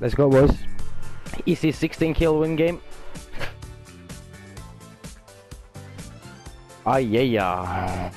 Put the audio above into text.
Let's go, boys. Easy 16 kill win game. Ah, yeah, yeah.